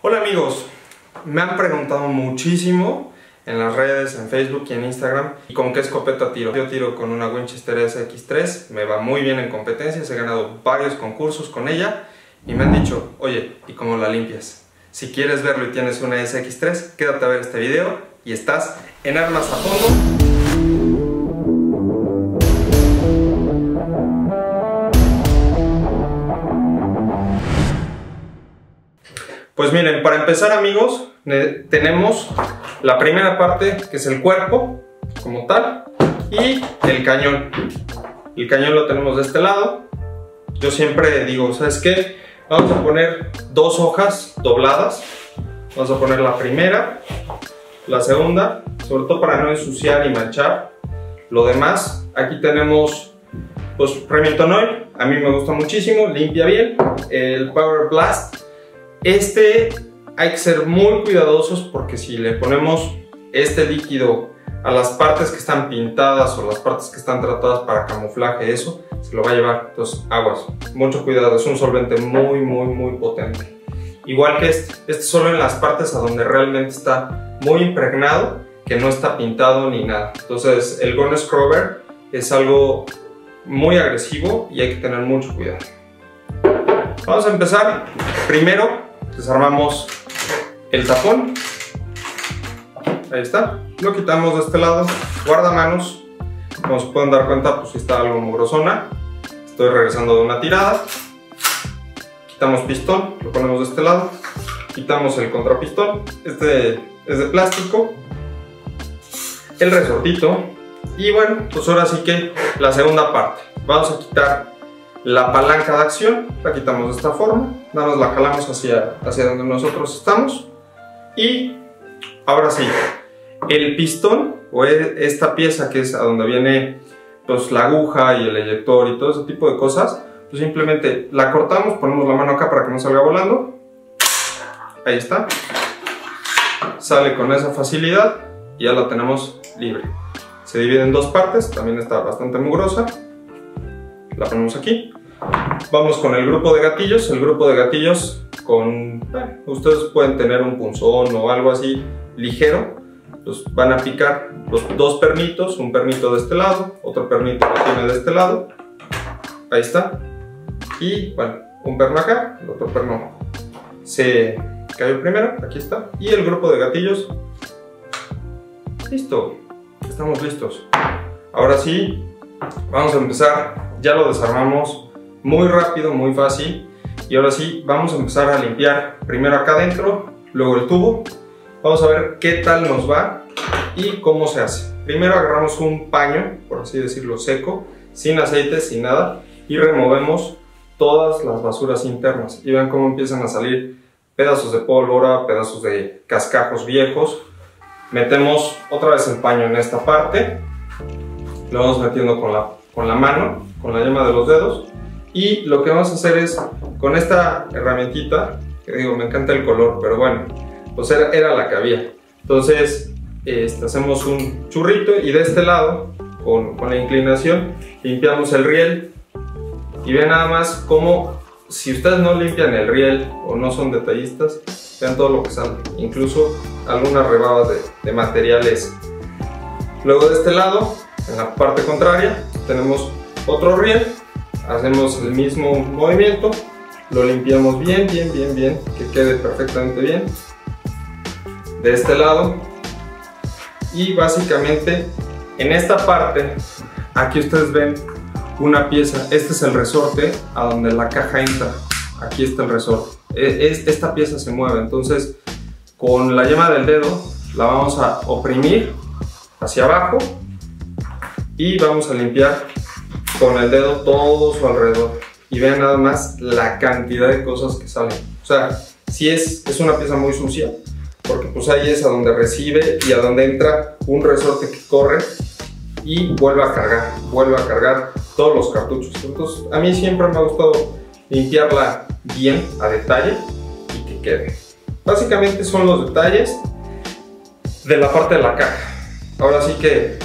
Hola amigos, me han preguntado muchísimo en las redes, en Facebook y en Instagram, ¿y con qué escopeta tiro? Yo tiro con una Winchester SX3, me va muy bien en competencias, he ganado varios concursos con ella y me han dicho, oye, ¿y cómo la limpias? Si quieres verlo y tienes una SX3, quédate a ver este video y estás en Armas a Fondo. Pues miren, para empezar amigos, tenemos la primera parte que es el cuerpo como tal y el cañón. El cañón lo tenemos de este lado. Yo siempre digo, ¿sabes qué? Vamos a poner dos hojas dobladas. Vamos a poner la primera, la segunda, sobre todo para no ensuciar y manchar. Lo demás, aquí tenemos pues Remington a mí me gusta muchísimo, limpia bien. El Power Blast, este hay que ser muy cuidadosos porque si le ponemos este líquido a las partes que están pintadas o las partes que están tratadas para camuflaje, eso se lo va a llevar. Entonces, aguas, mucho cuidado, es un solvente muy, muy, muy potente. Igual que este, este solo en las partes a donde realmente está muy impregnado, que no está pintado ni nada. Entonces, el Gun Scrubber es algo muy agresivo y hay que tener mucho cuidado. Vamos a empezar. Primero, desarmamos el tapón. Ahí está. Lo quitamos de este lado. Guarda manos. Como se pueden dar cuenta, pues está algo mugrosona. Estoy regresando de una tirada. Quitamos pistón, lo ponemos de este lado. Quitamos el contrapistón. Este es de plástico. El resortito. Y bueno, pues ahora sí que la segunda parte. Vamos a quitar la palanca de acción. La quitamos de esta forma. Nada más la jalamos hacia, hacia donde nosotros estamos. Y ahora sí, el pistón o e, esta pieza que es a donde viene pues, la aguja y el eyector y todo ese tipo de cosas, pues simplemente la cortamos, ponemos la mano acá para que no salga volando. Ahí está. Sale con esa facilidad y ya la tenemos libre. Se divide en dos partes, también está bastante mugrosa. La ponemos aquí. Vamos con el grupo de gatillos. El grupo de gatillos con... Ustedes pueden tener un punzón o algo así ligero. Los van a picar los dos pernitos, un pernito de este lado, otro pernito que tiene de este lado. Ahí está. Y bueno, un perno acá, el otro perno se cayó primero, aquí está. Y el grupo de gatillos. Listo, estamos listos. Ahora sí, vamos a empezar. Ya lo desarmamos muy rápido, muy fácil. Y ahora sí, vamos a empezar a limpiar primero acá adentro, luego el tubo. Vamos a ver qué tal nos va y cómo se hace. Primero agarramos un paño, por así decirlo, seco, sin aceite, sin nada, y removemos todas las basuras internas. Y vean cómo empiezan a salir pedazos de pólvora, pedazos de cascajos viejos. Metemos otra vez el paño en esta parte, lo vamos metiendo con la, con la mano, con la yema de los dedos, y lo que vamos a hacer es, con esta herramientita, que digo, me encanta el color, pero bueno, pues era, era la que había. Entonces, este, hacemos un churrito y de este lado, con, con, la inclinación, limpiamos el riel. Y vean nada más cómo, si ustedes no limpian el riel o no son detallistas, vean todo lo que sale. Incluso algunas rebabas de, de materiales. Luego de este lado, en la parte contraria, tenemos otro riel hacemos el mismo movimiento, lo limpiamos bien, bien, bien, bien, que quede perfectamente bien. De este lado. Y básicamente en esta parte, aquí ustedes ven una pieza, este es el resorte a donde la caja entra. Aquí está el resorte. Esta pieza se mueve, entonces con la yema del dedo la vamos a oprimir hacia abajo y vamos a limpiar con el dedo todo su alrededor y vean nada más la cantidad de cosas que salen. O sea, si es, es una pieza muy sucia, porque pues ahí es a donde recibe y a donde entra un resorte que corre y vuelve a cargar, vuelve a cargar todos los cartuchos. Entonces, a mí siempre me ha gustado limpiarla bien, a detalle y que quede. Básicamente son los detalles de la parte de la caja. Ahora sí que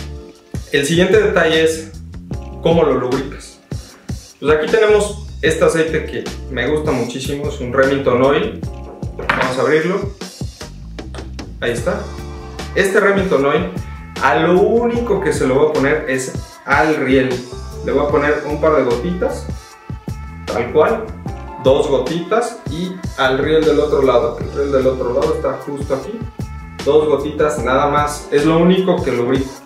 el siguiente detalle es cómo lo lubricas. Pues aquí tenemos este aceite que me gusta muchísimo, es un Remington Oil. Vamos a abrirlo. Ahí está. Este Remington Oil, a lo único que se lo voy a poner es al riel. Le voy a poner un par de gotitas, tal cual, dos gotitas y al riel del otro lado. El riel del otro lado está justo aquí. Dos gotitas nada más. Es lo único que lubrico.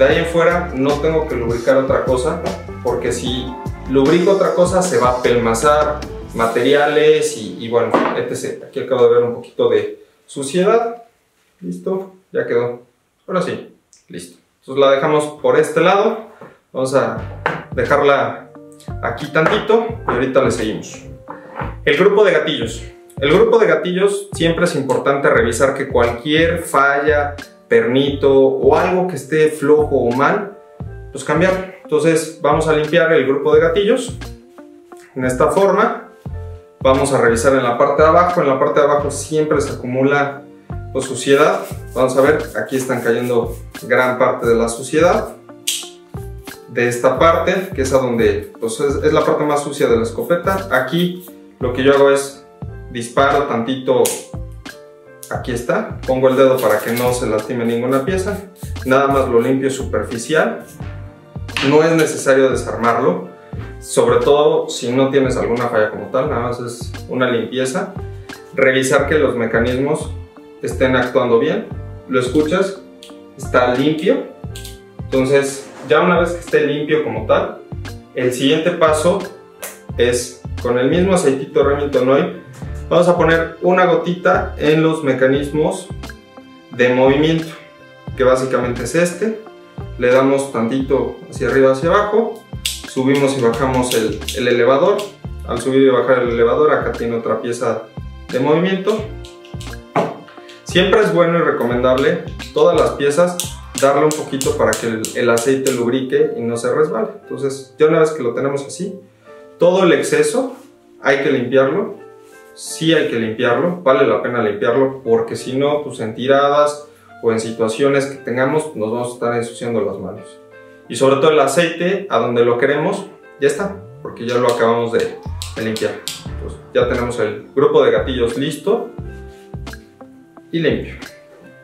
De ahí en fuera no tengo que lubricar otra cosa porque si lubrico otra cosa se va a pelmazar materiales y, bueno, etc. Aquí acabo de ver un poquito de suciedad. Listo, ya quedó. Ahora sí, listo. Entonces la dejamos por este lado. Vamos a dejarla aquí tantito y ahorita le seguimos. El grupo de gatillos. El grupo de gatillos siempre es importante revisar que cualquier falla, pernito o algo que esté flojo o mal, pues cambiar. Entonces vamos a limpiar el grupo de gatillos en esta forma. Vamos a revisar en la parte de abajo. En la parte de abajo siempre se acumula pues, suciedad. Vamos a ver, aquí están cayendo gran parte de la suciedad. De esta parte, que es a donde pues, es, es la parte más sucia de la escopeta. Aquí lo que yo hago es disparo tantito aquí está, pongo el dedo para que no se lastime ninguna pieza, nada más lo limpio superficial, no es necesario desarmarlo, sobre todo si no tienes alguna falla como tal, nada más es una limpieza, revisar que los mecanismos estén actuando bien, lo escuchas, está limpio, entonces ya una vez que esté limpio como tal, el siguiente paso es con el mismo aceitito Remington Oil vamos a poner una gotita en los mecanismos de movimiento que básicamente es este. Le damos tantito hacia arriba hacia abajo. Subimos y bajamos el, el elevador. Al subir y bajar el elevador acá tiene otra pieza de movimiento. Siempre es bueno y recomendable todas las piezas darle un poquito para que el, aceite lubrique y no se resbale. Entonces ya una vez que lo tenemos así todo el exceso hay que limpiarlo sí hay que limpiarlo, vale la pena limpiarlo porque si no, pues en tiradas o en situaciones que tengamos nos vamos a estar ensuciando las manos. Y sobre todo el aceite, a donde lo queremos, ya está, porque ya lo acabamos de, limpiar. Entonces, ya tenemos el grupo de gatillos listo y limpio.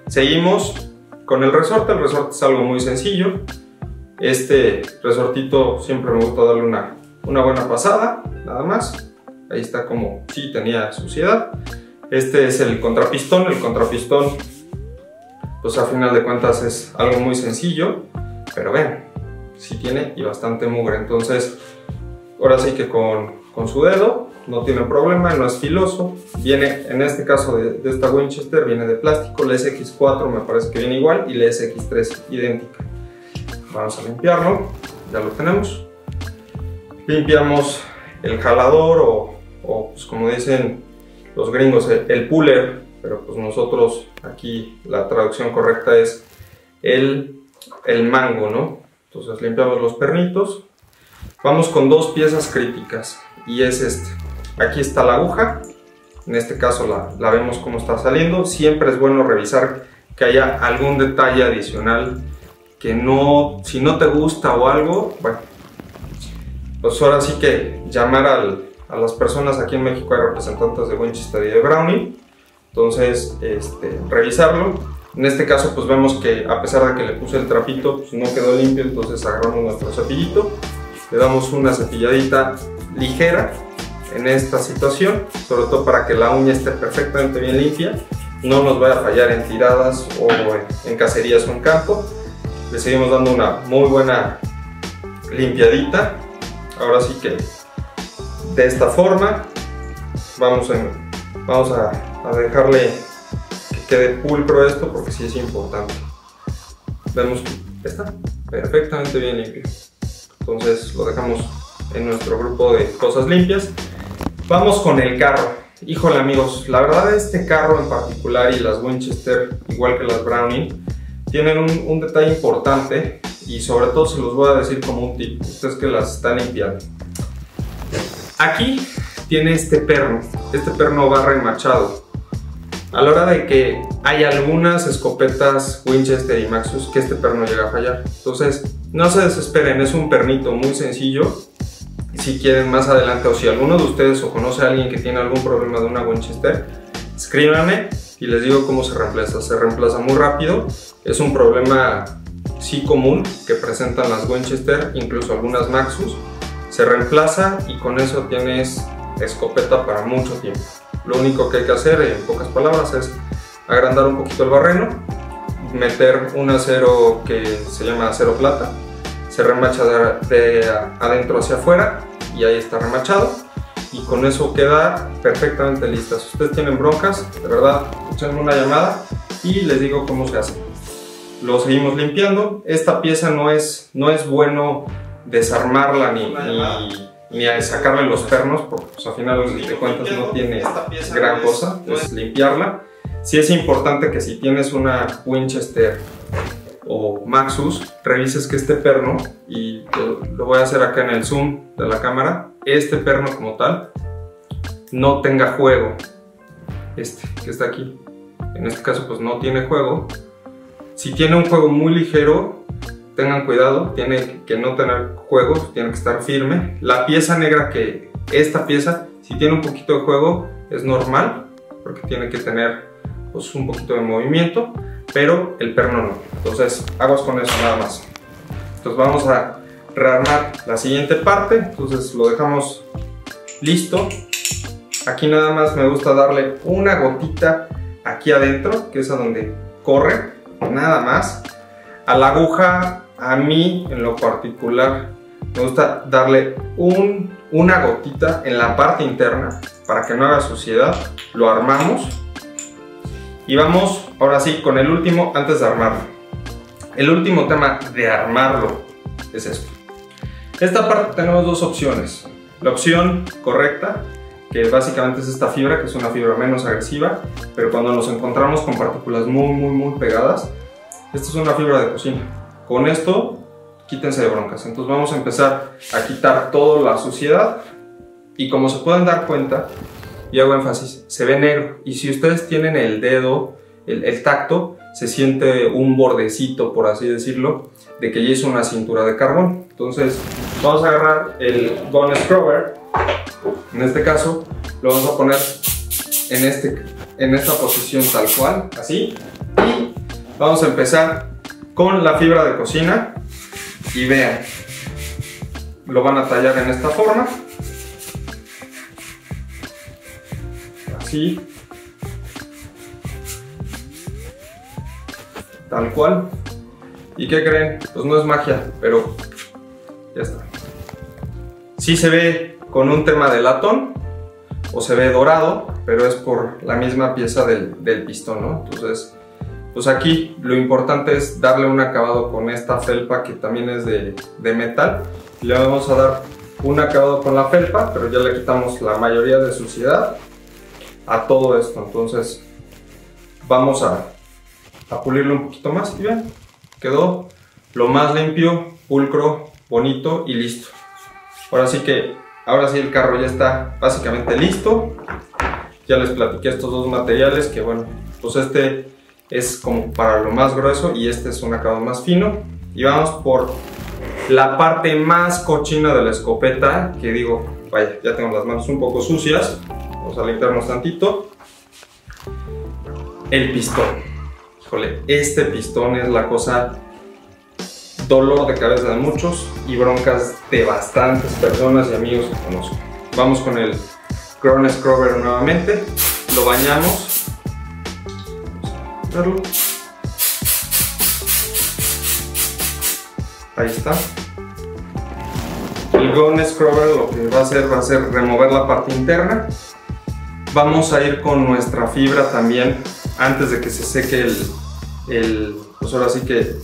Seguimos con el resorte, el resorte es algo muy sencillo. Este resortito siempre me gusta darle una, una buena pasada, nada más ahí está como sí tenía suciedad. Este es el contrapistón, el contrapistón pues a final de cuentas es algo muy sencillo, pero ven, sí tiene y bastante mugre, entonces ahora sí que con, con su dedo no tiene problema, no es filoso, viene en este caso de, de, esta Winchester viene de plástico, la SX4 me parece que viene igual y la SX3 idéntica. Vamos a limpiarlo, ya lo tenemos. Limpiamos el jalador o o pues como dicen los gringos, el, puller, pero pues nosotros aquí la traducción correcta es el, el mango, ¿no? Entonces limpiamos los pernitos. Vamos con dos piezas críticas y es este. Aquí está la aguja, en este caso la, la vemos cómo está saliendo. Siempre es bueno revisar que haya algún detalle adicional que no, si no te gusta o algo, bueno, pues ahora sí que llamar al, a las personas aquí en México hay representantes de Winchester y de Browning. Entonces este, revisarlo. En este caso pues vemos que a pesar de que le puse el trapito pues no quedó limpio entonces agarramos nuestro cepillito le damos una cepilladita ligera en esta situación sobre todo para que la uña esté perfectamente bien limpia no nos vaya a fallar en tiradas o en cacerías o en campo. Le seguimos dando una muy buena limpiadita. Ahora sí que de esta forma. Vamos, vamos a, dejarle que quede pulcro esto porque sí es importante. Vemos que está perfectamente bien limpio. Entonces lo dejamos en nuestro grupo de cosas limpias. Vamos con el carro. Híjole amigos, la verdad este carro en particular y las Winchester, igual que las Browning, tienen un, un detalle importante y sobre todo se los voy a decir como un tip, ustedes que las están limpiando. Aquí tiene este perno, este perno barra y machado. A la hora de que hay algunas escopetas Winchester y Maxus que este perno llega a fallar. Entonces, no se desesperen, es un pernito muy sencillo. Si quieren más adelante o si alguno de ustedes o conoce a alguien que tiene algún problema de una Winchester, escríbanme y les digo cómo se reemplaza. Se reemplaza muy rápido, es un problema sí común que presentan las Winchester, incluso algunas Maxus. Se reemplaza y con eso tienes escopeta para mucho tiempo. Lo único que hay que hacer, en pocas palabras, es agrandar un poquito el barreno, meter un acero que se llama acero plata, se remacha de, adentro hacia afuera y ahí está remachado y con eso queda perfectamente lista. Si ustedes tienen broncas, de verdad, échenme una llamada y les digo cómo se hace. Lo seguimos limpiando. Esta pieza no es, no es bueno desarmarla ni, ni, a sacarle los pernos, porque pues, al final de cuentas no tiene gran cosa, es limpiarla. Sí es importante que si tienes una Winchester o Maxus, revises que este perno, y lo, voy a hacer acá en el zoom de la cámara, este perno como tal, no tenga juego. Este que está aquí. En este caso pues no tiene juego. Si tiene un juego muy ligero, tengan cuidado, tiene que no tener juego, tiene que estar firme. La pieza negra que, esta pieza, si tiene un poquito de juego, es normal, porque tiene que tener pues, un poquito de movimiento, pero el perno no. Entonces, aguas con eso nada más. Entonces vamos a rearmar la siguiente parte, entonces lo dejamos listo. Aquí nada más me gusta darle una gotita aquí adentro, que es a donde corre, nada más. A la aguja, a mí en lo particular, me gusta darle un, una gotita en la parte interna para que no haga suciedad. Lo armamos y vamos ahora sí con el último antes de armarlo. El último tema de armarlo es esto. Esta parte tenemos dos opciones. La opción correcta, que básicamente es esta fibra, que es una fibra menos agresiva, pero cuando nos encontramos con partículas muy, muy, muy pegadas, esta es una fibra de cocina. Con esto, quítense de broncas. Entonces vamos a empezar a quitar toda la suciedad y como se pueden dar cuenta, y hago énfasis, se ve negro. Y si ustedes tienen el dedo, el, tacto, se siente un bordecito, por así decirlo, de que ya es una cintura de carbón. Entonces, vamos a agarrar el Gun Scrubber, en este caso, lo vamos a poner en, este, en esta posición tal cual, así. Y vamos a empezar con la fibra de cocina. Y vean, lo van a tallar en esta forma así, tal cual. ¿Y qué creen? Pues no es magia, pero ya está. Sí se ve con un tema de latón o se ve dorado, pero es por la misma pieza del, pistón, ¿no? Entonces, pues aquí lo importante es darle un acabado con esta felpa que también es de, de metal. Le vamos a dar un acabado con la felpa, pero ya le quitamos la mayoría de suciedad a todo esto. Entonces vamos a, a pulirlo un poquito más y vean, quedó lo más limpio, pulcro, bonito y listo. Ahora sí que, ahora sí el carro ya está básicamente listo. Ya les platiqué estos dos materiales que bueno, pues este es como para lo más grueso y este es un acabado más fino. Y vamos por la parte más cochina de la escopeta, que digo, vaya, ya tengo las manos un poco sucias, Vamos a limpiarnos tantito. El pistón. Híjole, este pistón es la cosa dolor de cabeza de muchos y broncas de bastantes personas y amigos que conozco. Vamos con el Crown Scrubber nuevamente. Lo bañamos. Ahí está. El Gun Scrubber lo que va a hacer va a ser remover la parte interna Vamos a ir con nuestra fibra también antes de que se seque el pues ahora sí que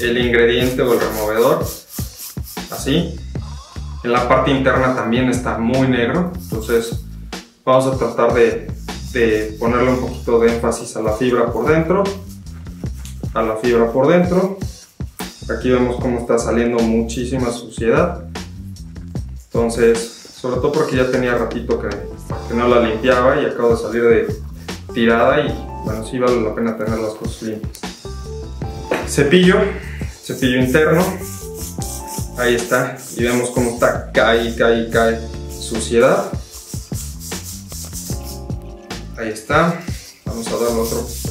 el ingrediente o el removedor. Así. En la parte interna también está muy negro, entonces vamos a tratar de, de ponerle un poquito de énfasis a la fibra por dentro. A la fibra por dentro. Aquí vemos cómo está saliendo muchísima suciedad. Entonces, sobre todo porque ya tenía ratito que que no la limpiaba y acabo de salir de tirada y bueno, sí vale la pena tener las cosas limpias. Cepillo, cepillo interno, ahí está, y vemos cómo está, cae, cae, cae suciedad. Ahí está. Vamos a darle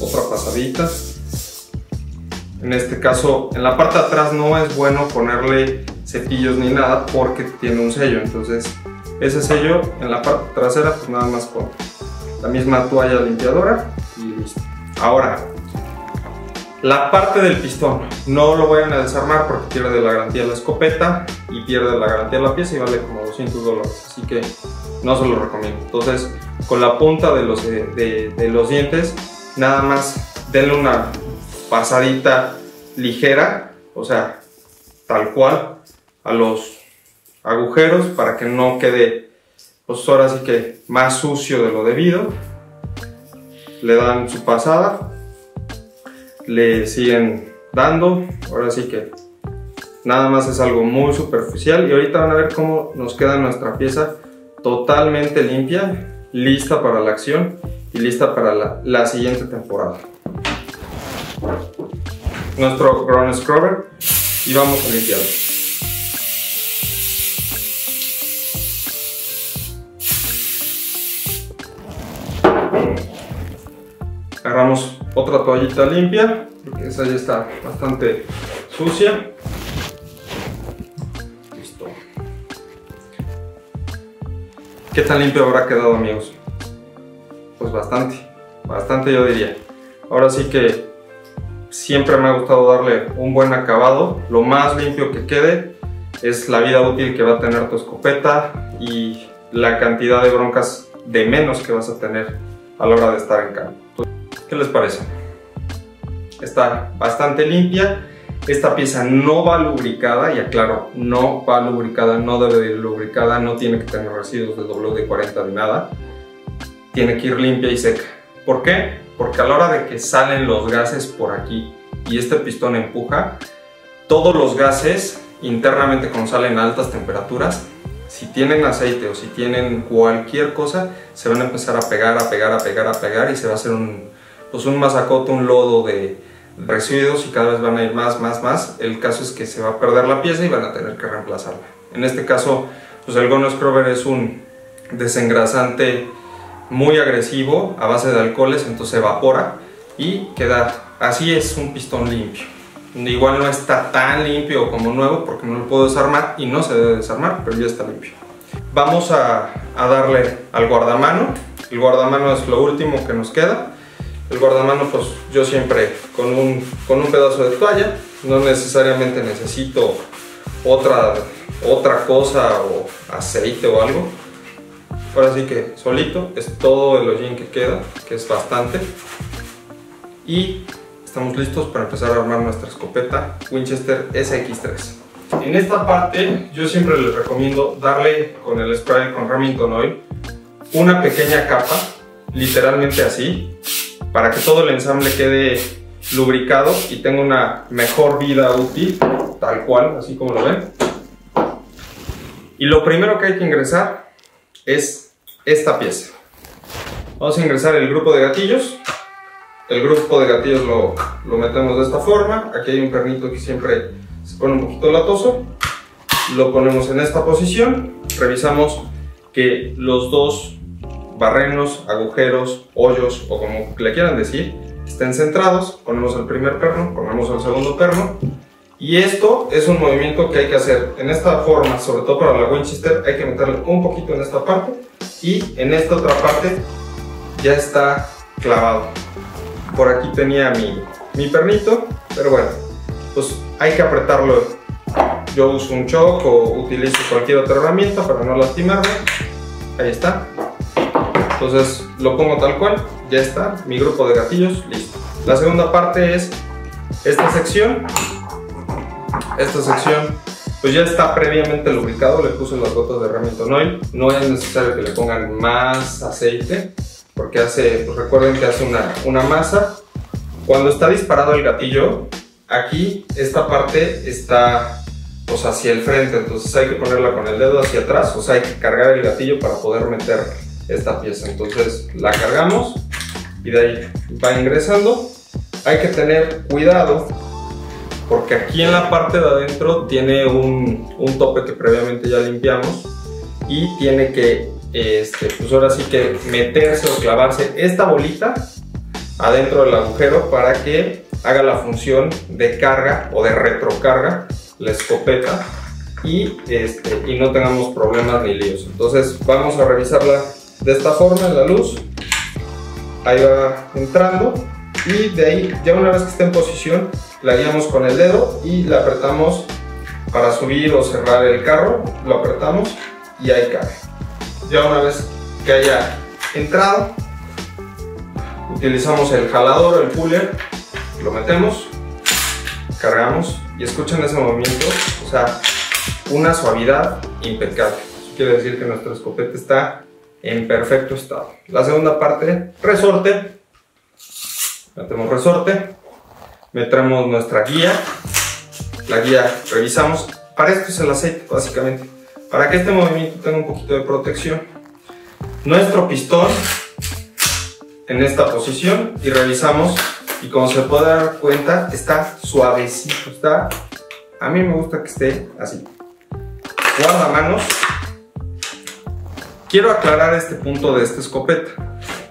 otra pasadita. En este caso, en la parte de atrás no es bueno ponerle cepillos ni nada porque tiene un sello. Entonces, ese sello en la parte trasera, pues nada más con la misma toalla limpiadora y listo. Ahora, la parte del pistón, no lo vayan a desarmar porque pierde la garantía de la escopeta y pierde la garantía de la pieza y vale como 200 dólares. Así que no se lo recomiendo. Entonces, con la punta de los, de, de los dientes, nada más denle una pasadita ligera, o sea, tal cual, a los agujeros para que no quede, pues ahora sí que más sucio de lo debido. Le dan su pasada, le siguen dando, ahora sí que nada más es algo muy superficial y ahorita van a ver cómo nos queda nuestra pieza totalmente limpia, lista para la acción y lista para la, siguiente temporada nuestro ground scrubber y vamos a limpiarlo. Agarramos otra toallita limpia, porque esa ya está bastante sucia. ¿Qué tan limpio habrá quedado amigos? Pues bastante, bastante yo diría. Ahora sí que siempre me ha gustado darle un buen acabado. Lo más limpio que quede es la vida útil que va a tener tu escopeta y la cantidad de broncas de menos que vas a tener a la hora de estar en campo. ¿Qué les parece? Está bastante limpia. Esta pieza no va lubricada, y aclaro, no va lubricada, no debe de ir lubricada, no tiene que tener residuos de WD-40 de nada. Tiene que ir limpia y seca. ¿Por qué? porque a la hora de que salen los gases por aquí y este pistón empuja, todos los gases internamente cuando salen a altas temperaturas, si tienen aceite o si tienen cualquier cosa, se van a empezar a pegar, a pegar, a pegar, a pegar y se va a hacer un, pues un masacote, un lodo de residuos y cada vez van a ir más, más, más. El caso es que se va a perder la pieza y van a tener que reemplazarla. En este caso, pues el Gono es un desengrasante muy agresivo a base de alcoholes, entonces evapora y queda, así es un pistón limpio. Igual no está tan limpio como nuevo porque no lo puedo desarmar y no se debe desarmar, pero ya está limpio. Vamos a, a darle al guardamano. El guardamano es lo último que nos queda. El guardamano pues yo siempre con un, con un pedazo de toalla, no necesariamente necesito otra, otra cosa o aceite o algo Ahora sí que solito es todo el hollín que queda, que es bastante. Y estamos listos para empezar a armar nuestra escopeta Winchester SX3. En esta parte yo siempre les recomiendo darle con el spray con Remington Oil una pequeña capa, literalmente así, para que todo el ensamble quede lubricado y tenga una mejor vida útil, tal cual, así como lo ven. Y lo primero que hay que ingresar es esta pieza. Vamos a ingresar el grupo de gatillos. El grupo de gatillos lo, lo metemos de esta forma. Aquí hay un pernito que siempre se pone un poquito latoso. Lo ponemos en esta posición. Revisamos que los dos barrenos, agujeros, hoyos o como le quieran decir, estén centrados. Ponemos el primer perno, ponemos el segundo perno y esto es un movimiento que hay que hacer en esta forma, sobre todo para la Winchester, hay que meterle un poquito en esta parte y en esta otra parte ya está clavado. Por aquí tenía mi, mi pernito, pero bueno, pues hay que apretarlo. Yo uso un choc o utilizo cualquier otra herramienta para no lastimarme. Ahí está. Entonces lo pongo tal cual, ya está, mi grupo de gatillos, listo. La segunda parte es esta sección esta sección pues ya está previamente lubricado, le puse las gotas de Remington Oil, no es necesario que le pongan más aceite porque hace, pues recuerden que hace una, una masa. Cuando está disparado el gatillo, aquí esta parte está pues hacia el frente, entonces hay que ponerla con el dedo hacia atrás, o sea hay que cargar el gatillo para poder meter esta pieza. Entonces la cargamos y de ahí va ingresando. Hay que tener cuidado porque aquí en la parte de adentro tiene un, un tope que previamente ya limpiamos y tiene que este, pues ahora sí que meterse o clavarse esta bolita adentro del agujero para que haga la función de carga o de retrocarga la escopeta y, este, y no tengamos problemas ni líos. Entonces vamos a revisarla de esta forma la luz. Ahí va entrando y de ahí ya una vez que esté en posición la guiamos con el dedo y la apretamos para subir o cerrar el carro, lo apretamos y ahí cae. Ya una vez que haya entrado, utilizamos el jalador el puller, lo metemos, cargamos y escuchan ese movimiento, o sea, una suavidad impecable. Eso quiere decir que nuestra escopeta está en perfecto estado. La segunda parte, resorte. Metemos resorte, metemos nuestra guía, la guía revisamos. Para esto es el aceite, básicamente. Para que este movimiento tenga un poquito de protección. Nuestro pistón en esta posición y revisamos y como se puede dar cuenta está suavecito, está, a mí me gusta que esté así. Guarda manos. Quiero aclarar este punto de esta escopeta.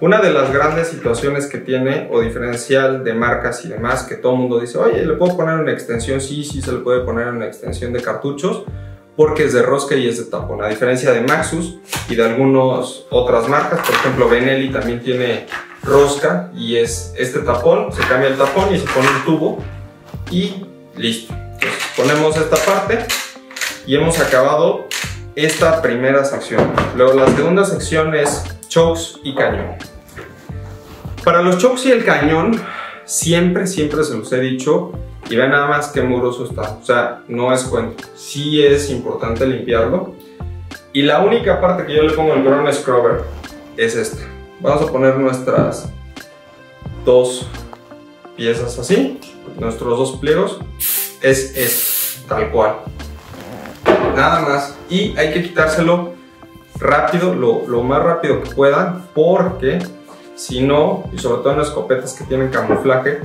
Una de las grandes situaciones que tiene o diferencial de marcas y demás que todo el mundo dice, oye, ¿le puedo poner una extensión? Sí, sí se le puede poner una extensión de cartuchos porque es de rosca y es de tapón. A diferencia de Maxus y de algunas otras marcas, por ejemplo Benelli también tiene rosca y es este tapón, se cambia el tapón y se pone un tubo y listo. Entonces ponemos esta parte y hemos acabado esta primera sección. Luego la segunda sección es chokes y cañón. Para los chokes y el cañón, siempre, siempre se los he dicho y vean nada más qué mugroso está. O sea, no es cuento. Sí es importante limpiarlo. Y la única parte que yo le pongo el ground scrubber es esta. Vamos a poner nuestras dos piezas así, nuestros dos pliegos. Es esto, tal cual. Nada más. Y hay que quitárselo rápido, lo, lo más rápido que puedan, porque si no, y sobre todo en escopetas que tienen camuflaje,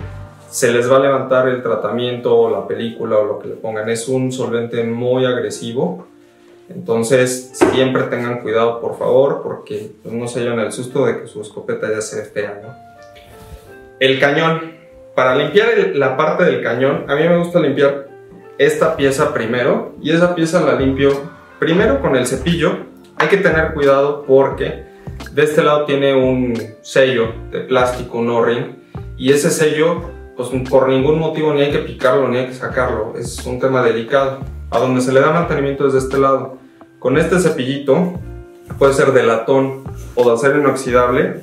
se les va a levantar el tratamiento o la película o lo que le pongan. Es un solvente muy agresivo. Entonces, siempre tengan cuidado, por favor, porque pues, no se lleven el susto de que su escopeta ya se fea. El cañón. Para limpiar la parte del cañón, a mí me gusta limpiar esta pieza primero y esa pieza la limpio primero con el cepillo. Hay que tener cuidado porque de este lado tiene un sello de plástico, un O-ring, y ese sello, pues por ningún motivo ni hay que picarlo ni hay que sacarlo, es un tema delicado. A donde se le da mantenimiento es de este lado. Con este cepillito, puede ser de latón o de acero inoxidable,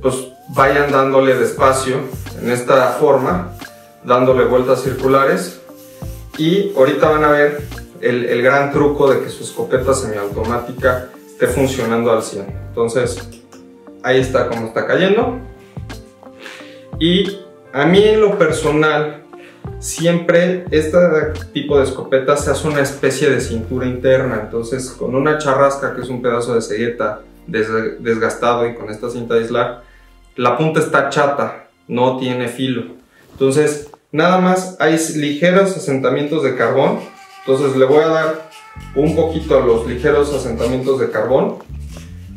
pues vayan dándole despacio en esta forma, dándole vueltas circulares y ahorita van a ver el, gran truco de que su escopeta semiautomática esté funcionando al 100. Entonces, ahí está como está cayendo. Y a mí en lo personal, siempre este tipo de escopeta se hace una especie de cintura interna. Entonces, con una charrasca, que es un pedazo de cegueta desgastado y con esta cinta de aislar, la punta está chata, no tiene filo. Entonces, nada más hay ligeros asentamientos de carbón. Entonces, le voy a dar un poquito a los ligeros asentamientos de carbón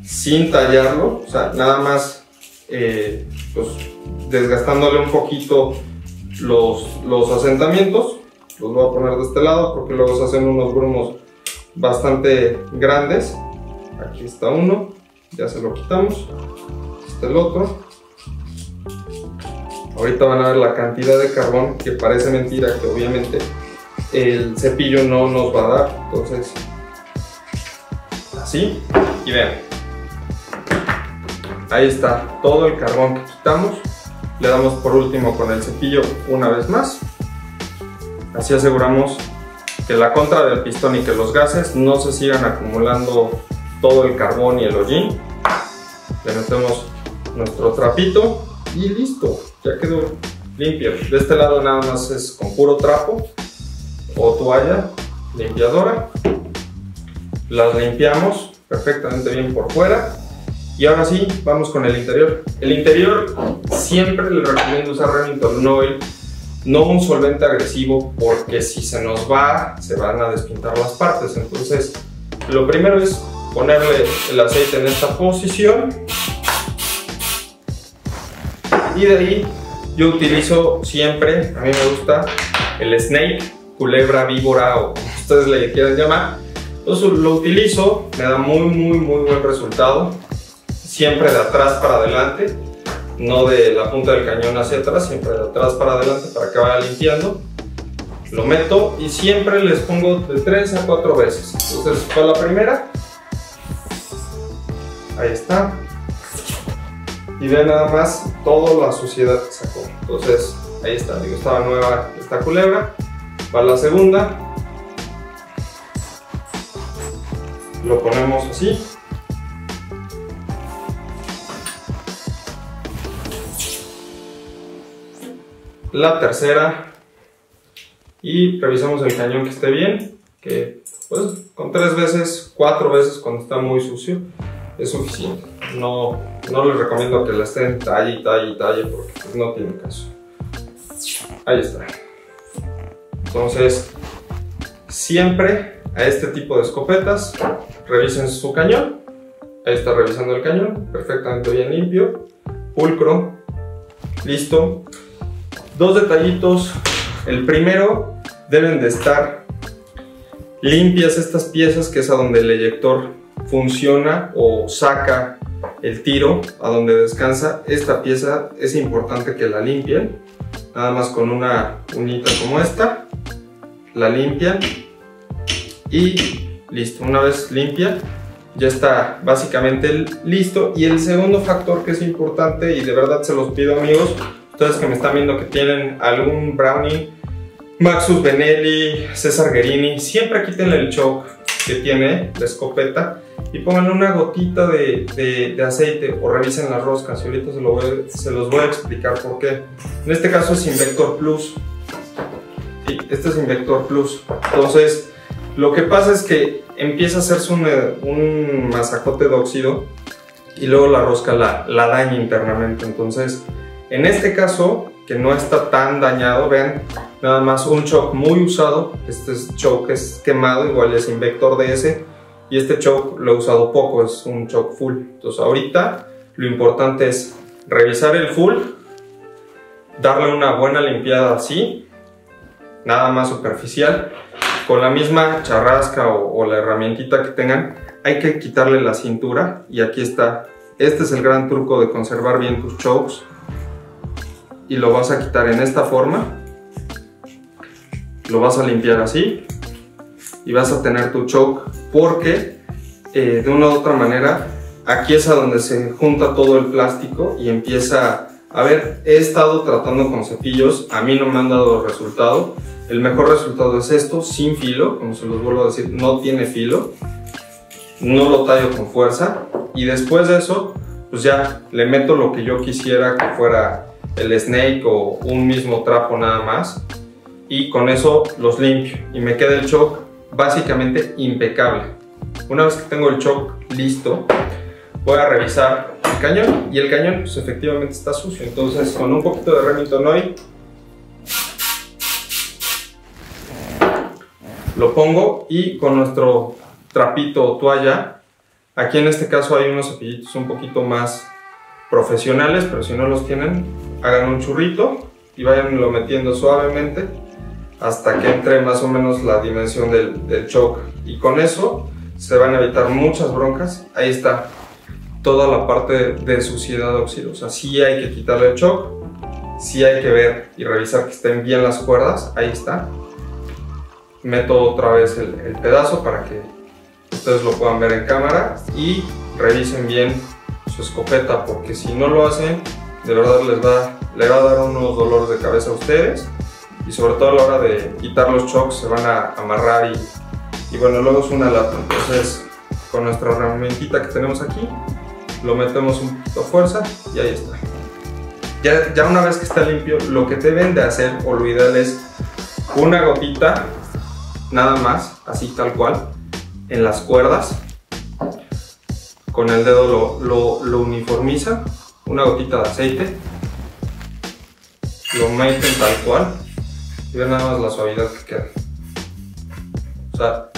sin tallarlo, o sea, nada más eh, pues, desgastándole un poquito los, los asentamientos. Los voy a poner de este lado porque luego se hacen unos grumos bastante grandes. Aquí está uno, ya se lo quitamos. Este el otro. Ahorita van a ver la cantidad de carbón que parece mentira, que obviamente el cepillo no nos va a dar. Entonces, así. Y vean, ahí está todo el carbón que quitamos. Le damos por último con el cepillo una vez más. Así aseguramos que la contra del pistón y que los gases no se sigan acumulando todo el carbón y el hollín. Le metemos nuestro trapito y listo, ya quedó limpio. De este lado nada más es con puro trapo o toalla limpiadora. Las limpiamos perfectamente bien por fuera. Y ahora sí, vamos con el interior. El interior siempre le recomiendo usar Remington Oil, no un solvente agresivo, porque si se nos va, se van a despintar las partes. Entonces, lo primero es ponerle el aceite en esta posición y de ahí yo utilizo siempre, a mí me gusta el snake, culebra, víbora o como ustedes le quieran llamar. Entonces lo utilizo, me da muy muy muy buen resultado, siempre de atrás para adelante, no de la punta del cañón hacia atrás, siempre de atrás para adelante para que vaya limpiando. Lo meto y siempre les pongo de 3 a 4 veces. Entonces para la primera, ahí está, y ve nada más toda la suciedad que sacó. Entonces, ahí está, digo, estaba nueva esta culebra. Para la segunda, lo ponemos así. La tercera y revisamos el cañón que esté bien, que pues con tres veces, cuatro veces cuando está muy sucio es suficiente. No, no les recomiendo que la estén talle y talle y talle porque pues, no tiene caso. Ahí está. Entonces, siempre a este tipo de escopetas, revisen su cañón. Ahí está revisando el cañón, perfectamente bien limpio, pulcro, listo. Dos detallitos. El primero, deben de estar limpias estas piezas, que es a donde el eyector funciona o saca el tiro a donde descansa. Esta pieza es importante que la limpien, nada más con una unita como esta, la limpian y listo. Una vez limpia, ya está básicamente listo. Y el segundo factor que es importante y de verdad se los pido amigos, ustedes que me están viendo que tienen algún brownie, Maxus Benelli, César Guerini, siempre quítenle el choke que tiene la escopeta y pongan una gotita de, aceite o revisen las roscas y ahorita se, se, los voy a explicar por qué. En este caso es Invector Plus. Este es Invector Plus. Entonces, lo que pasa es que empieza a hacerse un, un masacote de óxido y luego la rosca la, la daña internamente. Entonces, en este caso, que no está tan dañado, vean, nada más un choke muy usado. Este es es quemado, igual es Invector DS y este choke lo he usado poco, es un choke full. Entonces ahorita lo importante es revisar el full, darle una buena limpiada así, nada más superficial. Con la misma charrasca o, la herramientita que tengan, hay que quitarle la cintura y aquí está. Este es el gran truco de conservar bien tus chokes y lo vas a quitar en esta forma. Lo vas a limpiar así y vas a tener tu choke porque eh, de una u otra manera aquí es a donde se junta todo el plástico y empieza a ver, he estado tratando con cepillos, a mí no me han dado resultado. El mejor resultado es esto, sin filo, como se los vuelvo a decir, no tiene filo. No lo tallo con fuerza. Y después de eso, pues ya le meto lo que yo quisiera que fuera el snake o un mismo trapo nada más. Y con eso los limpio y me queda el choke básicamente impecable. Una vez que tengo el choke listo, voy a revisar el cañón y el cañón pues, efectivamente está sucio. Entonces con un poquito de Remington Oil lo pongo y con nuestro trapito o toalla, aquí en este caso hay unos cepillitos un poquito más profesionales, pero si no los tienen, hagan un churrito y vayanlo metiendo suavemente hasta que entre más o menos la dimensión del, del choke. Y con eso se van a evitar muchas broncas. Ahí está toda la parte de suciedad óxido. O sí hay que quitarle el choke, sí hay que ver y revisar que estén bien las cuerdas. Ahí está. Meto otra vez el, el pedazo para que ustedes lo puedan ver en cámara y revisen bien su escopeta porque si no lo hacen, de verdad les va, le va a dar unos dolores de cabeza a ustedes y sobre todo a la hora de quitar los chocks se van a amarrar y, y bueno, luego es una lata. Entonces con nuestra herramientita que tenemos aquí lo metemos un poquito a fuerza y ahí está. Ya, ya una vez que está limpio, lo que deben de hacer o lo ideal es una gotita, nada más, así tal cual, en las cuerdas. Con el dedo lo, lo, lo uniformiza, una gotita de aceite, lo meten tal cual y ver nada más la suavidad que queda. O sea,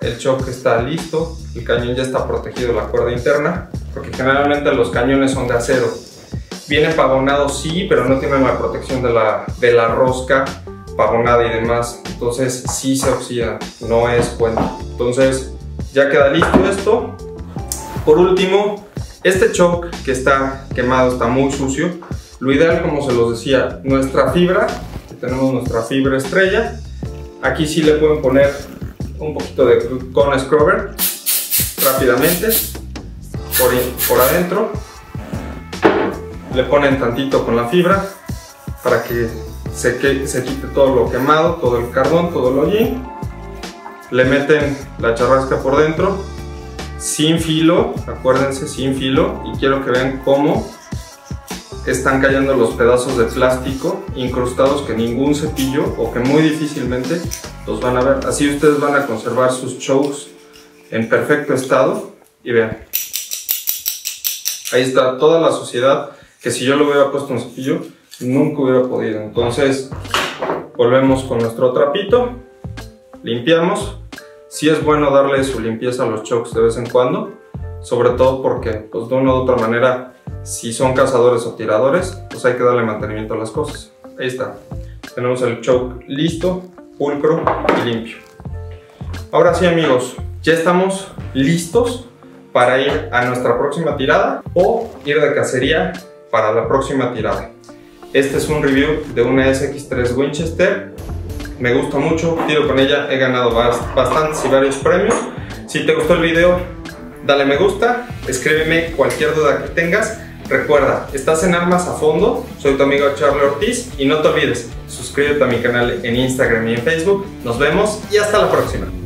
el choke está listo, el cañón ya está protegido la cuerda interna, porque generalmente los cañones son de acero. Viene pagonado sí, pero no tienen la protección de la, de la rosca pagonada y demás, entonces sí se oxida, no es bueno. Entonces ya queda listo esto. Por último, este choke que está quemado, está muy sucio, lo ideal como se los decía, nuestra fibra, tenemos nuestra fibra estrella, aquí sí le pueden poner un poquito de con scrubber rápidamente por, por adentro. Le ponen tantito con la fibra para que se, se quite todo lo quemado, todo el carbón, todo el hollín le meten la charrasca por dentro sin filo, acuérdense sin filo. Y quiero que vean cómo están cayendo los pedazos de plástico incrustados que ningún cepillo o que muy difícilmente los van a ver. Así ustedes van a conservar sus chokes en perfecto estado y vean. Ahí está toda la suciedad que si yo lo hubiera puesto en cepillo nunca hubiera podido. Entonces volvemos con nuestro trapito, limpiamos. Si es bueno darle su limpieza a los chokes de vez en cuando, sobre todo porque pues de una u otra manera si son cazadores o tiradores, pues hay que darle mantenimiento a las cosas. Ahí está. Tenemos el choke listo, pulcro y limpio. Ahora sí amigos, ya estamos listos para ir a nuestra próxima tirada o ir de cacería para la próxima tirada. Este es un review de una SX3 Winchester. Me gusta mucho, tiro con ella, he ganado bastantes y varios premios. Si te gustó el video, dale me gusta, escríbeme cualquier duda que tengas Recuerda, estás en Armas a Fondo, soy tu amigo Charlie Ortiz y no te olvides, suscríbete a mi canal en Instagram y en Facebook. Nos vemos y hasta la próxima.